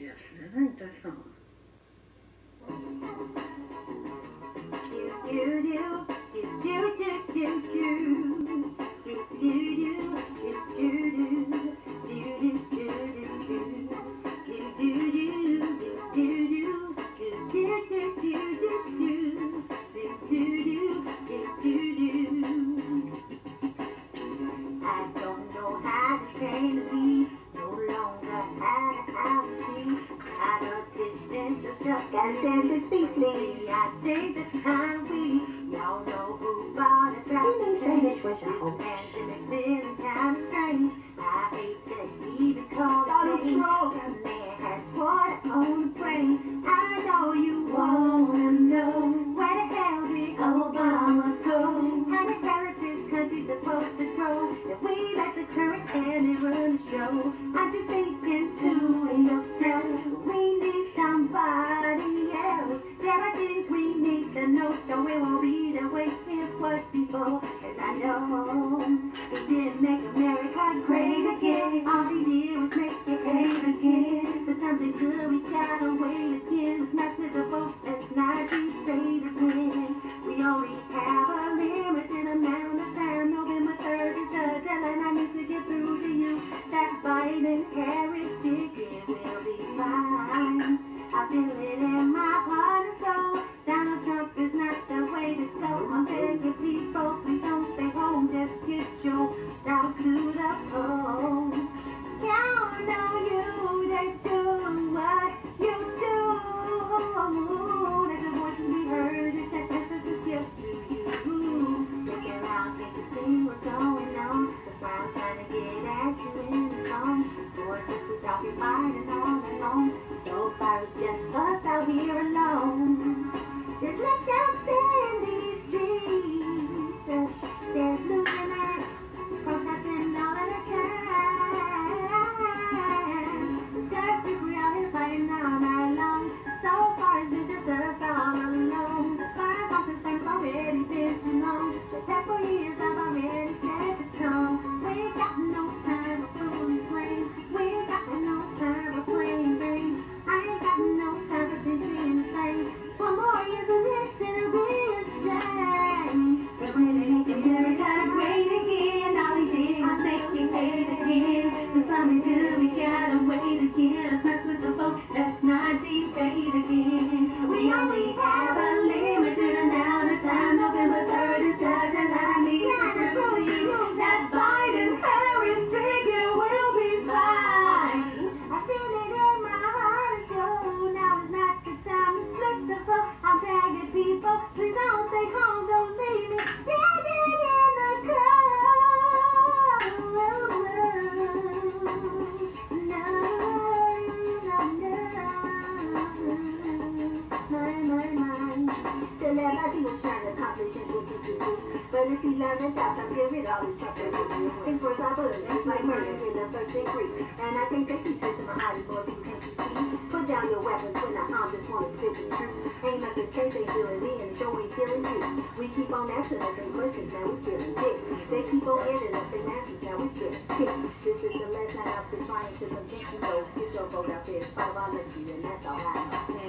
Je suis. Distance and stuff. Gotta stand and speak, please. I think this kind of we. Y'all know who bought it. We may say this was a hoax. pandemic's feeling kind of strange. I hate to even call it Donald pain. Trump. The man has water on the brain. I know you wanna know where the hell did Obama go? How the hell is this country supposed to grow? If we let the current candidate run the show, aren't you thinking to yourself? To know, so it won't be the way it was before. And I know he didn't make America great again. All he did was make it great again. For something good, we gotta wait again. Let's not the us out here we gotta wait again. Still have I see what's trying to and do. But if you learn and stop, I'm getting rid of all this stuff that you do. Things worse I like murder in the first degree. And I think they keep this in my more than you can see. Put down your weapons when I arm this is spit the truth. Ain't nothing changed, they feeling me and Joe ain't feeling you. We keep on asking us some questions, now we feeling this. They keep on ending us in answers, now we feeling pissed. This is the last night I've been trying to convince you, though. Get your vote out there, fight while I let you, and that's all I know.